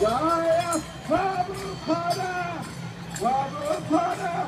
Jaya Prabhupada! Prabhupada!